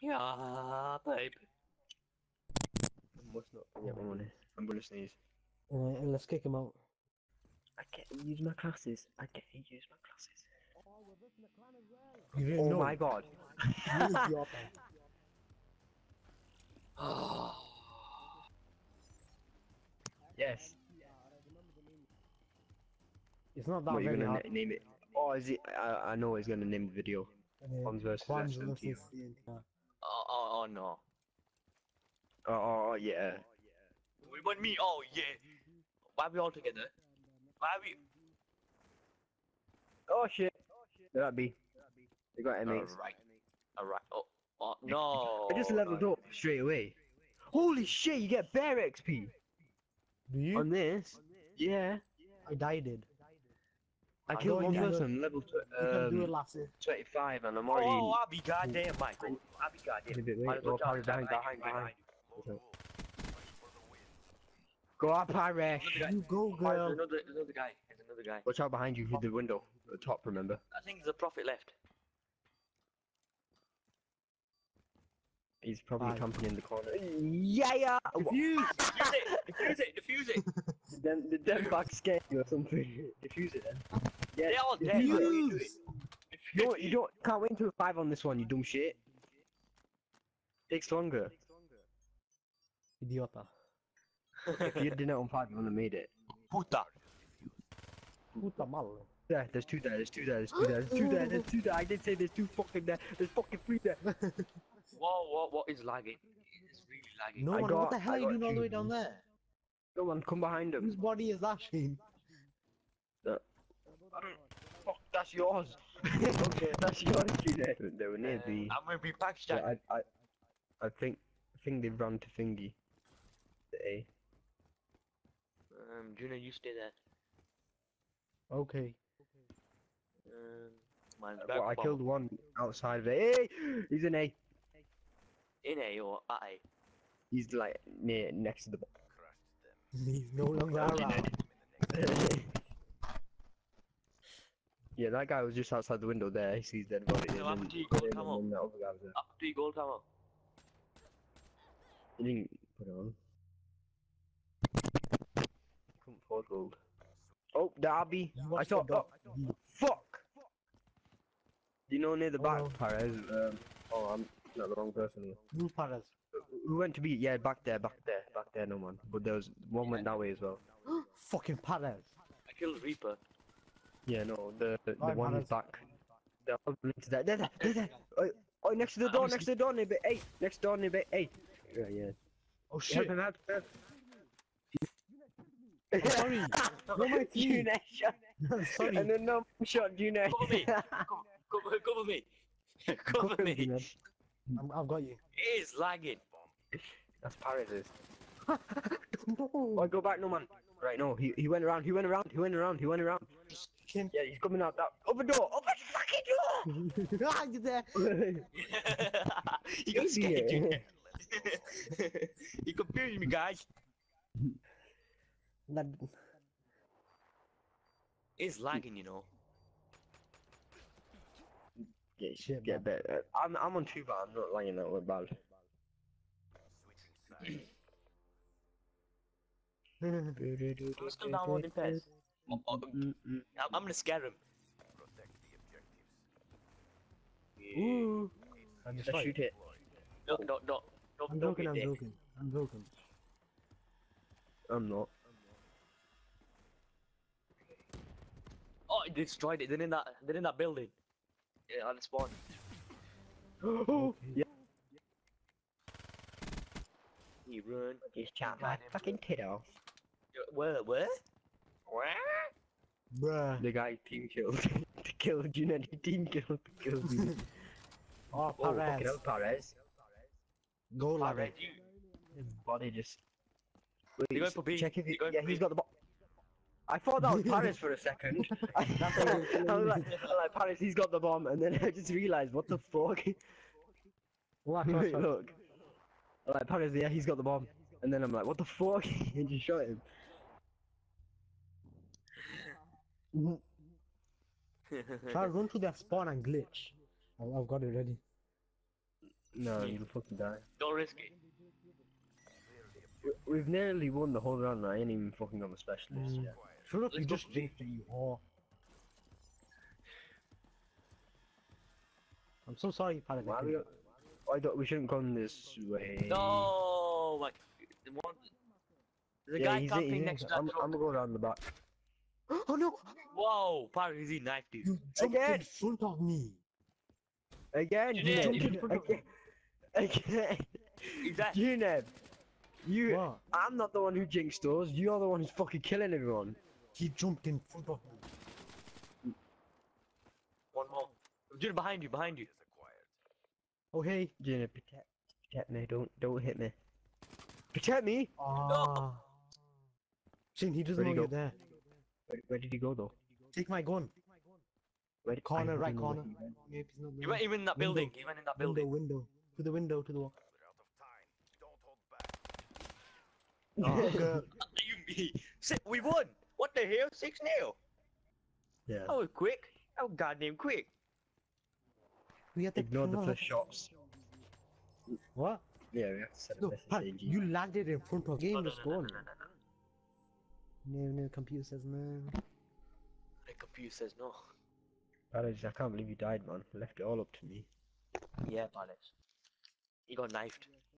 Yeah, babe. I must not forget my money. I'm gonna sneeze. Alright, let's kick him out. I can't use my classes. I can't use my classes. You didn't Oh know. my god. You yes. It's not that What, you're very gonna hard. na- name it? Oh, is it? I, I know he's gonna name the video. Quans versus Quans SMT. versus Oh, no. Oh, oh, oh, yeah. We want me. Oh yeah. Why are we all together? Why are we? Oh shit. Let that be. They got MX. Alright. Alright. Oh, oh no. I just leveled no. up straight away. Holy shit, you get bear XP Do you? on this. Yeah. I died it. I I killed one person, level tw- You can do it, um, lassie. 25, and I'm already. Oh, I'll be goddamn, Michael. I'll be goddamn. Wait, wait, I'll go go down, behind, behind, behind, behind. Go up, Paresh. You go, Oh, there's girl. another, there's another guy. There's another guy. Watch out behind you through the window. The top, remember? I think there's a prophet left. He's probably Aye. camping in the corner. Yeah, yeah! Defuse! Defuse it! Defuse it! Defuse it! Then the dead back scared you or something. Defuse it then. Yeah. They're all dead. Why you do it? You don't, you don't, can't wait until five on this one, you dumb shit. Takes longer. Idiota. if you did it on five, you wouldn't have made it. Puta. Puta mal. There, there's two there, there's two there, there's two there, there's two there, there's two there. I did say there's two fucking there, there's fucking three there. Whoa, whoa, what is lagging? It's really lagging. No I one, got- what the hell I are you got doing all the way down there? Go on, come behind him. Whose him. body is that, Shane? I don't, fuck, that's yours. okay, that's yours, Gina. They were near the. I'm gonna be packed Yeah, jack. I, I, I think, I think they've run to thingy. The A. Um, Juna, you stay there. Okay. Um, mine's Well, back I bomb. killed one outside of A. Hey, he's an A. In A or at A? He's like near next to the. He's no longer around. yeah, that guy was just outside the window there. He sees dead body. No, and I'm then pretty put good, him, come on. other guy was there. Up three gold camo. He didn't put it on. Couldn't afford gold. Oh, Derby. You I watched saw. the Oh, doc- fuck. You know, near the back, Oh. Perez. Um, oh, I'm not the wrong person here. Blue Paras. Who went to be? Yeah, back there, back there, back there. No man. But there was one went that way as well. Fucking Paras. I killed Reaper. Yeah, no, the the, the Right, one Perez. back. The other linked to that. There, there, there, there. Oh, oh, next to the door, next to the door, near bit eight. Next door, near bit eight. Yeah, yeah. Oh Help shit. him, help him, I'm sorry. You're my team. Junet shot. I'm sorry. And then no shot Junet. Cover me. Cover, cover, cover me. cover me. Junet. I'm, I've got you. It is lagging. That's Paris. Oh, go back, no man. Right, no, he he went around, he went around, he went around, he went around. Kim. Yeah, he's coming out that other door, other fucking door! ah, you're there. door. you got scared, Yeah. dude. you confused me, guys. That- It's lagging, you know. Yeah, Shit, get man. better. I'm I'm on two, but I'm not lying that way bad. I'm still downloading Pez. Oh, Mm, mm. I'm, I'm gonna scare him. Ooh, I'm just let's shoot it. No, no, no. Don't, I'm don't joking, be a I'm dick. joking. I'm joking. I'm not. Oh, it destroyed it. They're in that. They're in that building. Yeah, on the spawn. Oh, yeah. He run. Just chop my fucking tit off. Where? Where? Where? Bruh. The guy team killed. killed kill Junet, he team killed. Killed me. Oh, oh, fucking Perez. hell, Perez. Go, Alright, Larry. you. His body just. They're going for B. Check if he, They're going yeah, for he's B. got the ball. I thought that was Paris for a second. I, I was like, I was like, Paris, he's got the bomb, and then I just realized, what the fuck? Watch, watch, Wait, look. I'm like, Paris, yeah, he's got the bomb. And then I'm like, what the fuck? and just shot him. Try to run to their spawn and glitch. Oh, I've got it ready. No, you'll fucking die. Don't risk it. We- We've nearly won the whole round. and I ain't even fucking on the specialist Mm. yet. Shut up, you Let's go. just jinxed it, you whore. I'm so sorry, Paris. I Why we? couldn't- thought we shouldn't come this way. No, like, the One, there's a Yeah, guy camping he's in- next to that I'm. I'm gonna go around the back. Oh no! Whoa, Paris, he knifed you. You jumped Again. in front of me. Again, You Juneb. did. Again. Again. Exactly. Juneb. You. What? I'm not the one who jinxed us. You're the one who's fucking killing everyone. He jumped in front of me. One more. Dude, behind you, behind you. Oh hey. Juneb, protect, protect me. Don't, don't hit me. Protect me. Ah. Shane, he doesn't Where'd know he you're there. Where, where did he go though? Take my gun. Where did, Corner, right don't know where corner. he went. Maybe he's not He there. went even in that Window. building. He went in that Window, building. window. To the window, to the wall. Oh, Oh, girl. You me. Si- We won. What the hell? Six nil. Yeah. That was quick. That was goddamn quick. We have to Ignore the turn first shots. What? Yeah, we have to set a No, message. You landed in front of game. No, no, Just no, no, no, no, no, no. No, no, computer says no. The computer says no. Alex, I can't believe you died, man. Left it all up to me. Yeah, Palace. He got knifed.